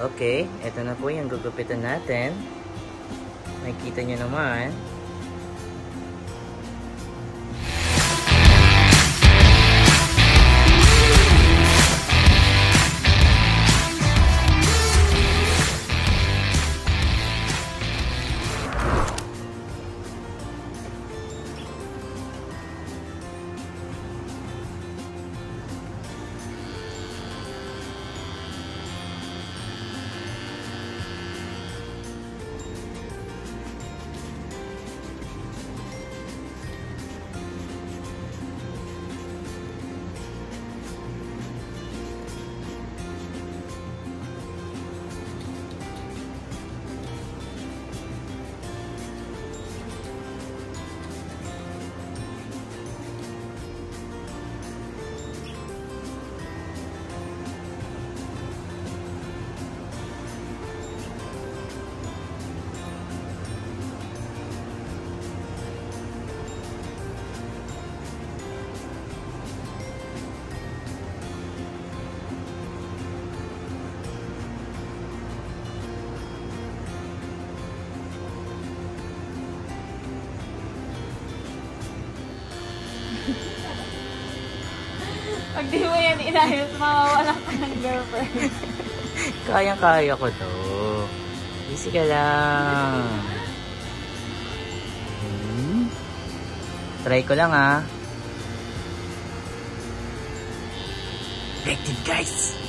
Okay, ito na po yung gugupitan natin. Makikita nyo naman. Pag di mo yan inayos, mawawala ka ng girlfriend. Kayang-kaya ko to. Easy ka lang. Hmm. Try ko lang ah. Effective guys!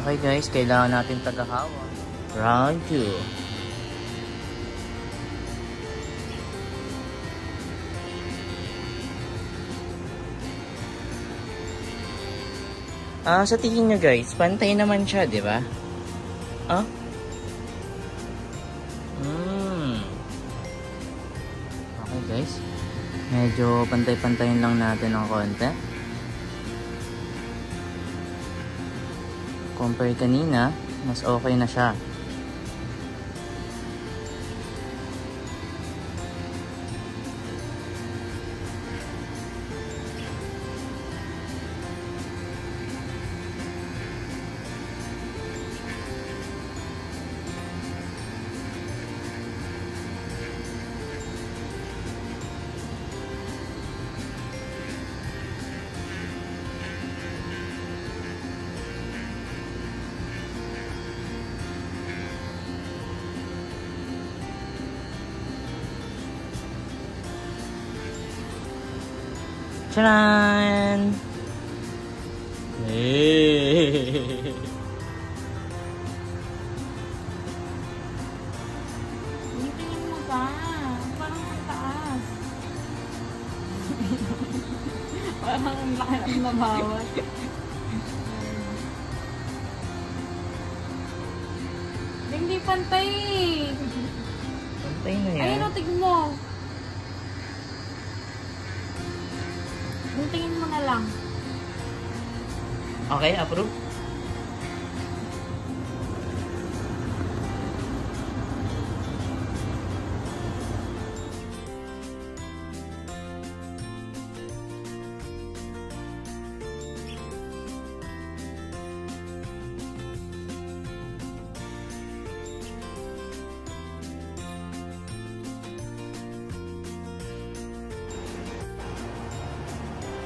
Okay guys, kailangan natin tagahawa. Round 2. Ah, sa tingin nyo guys, pantay naman siya, di ba? Ah? Hmm. Okay guys. Medyo pantay-pantayin lang natin ng konti. Compare kanina, mas okay na siya. Charan! Hey! Tingin mo pa. Parang ang taas. Parang ang laki ng nabawat. Hindi pantay. Pantay na yan. Ayun o, tignan tingin mo na lang. Okay, approve?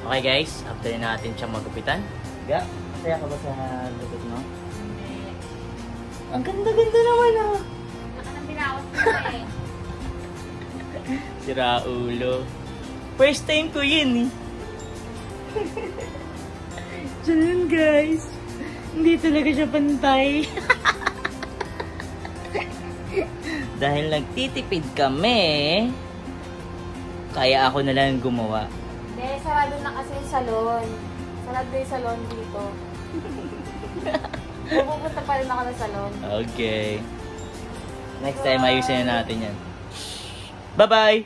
Okay guys, after natin siyang magupitan. Ga, masaya ka ba sa lupit mo? Ang ganda-ganda naman ah! Baka nang binawas mo eh. Si Raulo. First time ko yun eh. Diyan guys. Hindi talaga siya pantay. Dahil nagtitipid kami, kaya ako na lang gumawa. Eh, sarado na kasi yung salon. Sarado yung salon dito. Pupunta pa rin ako ng salon. Okay. Next time, ayusin na natin yan. Bye-bye!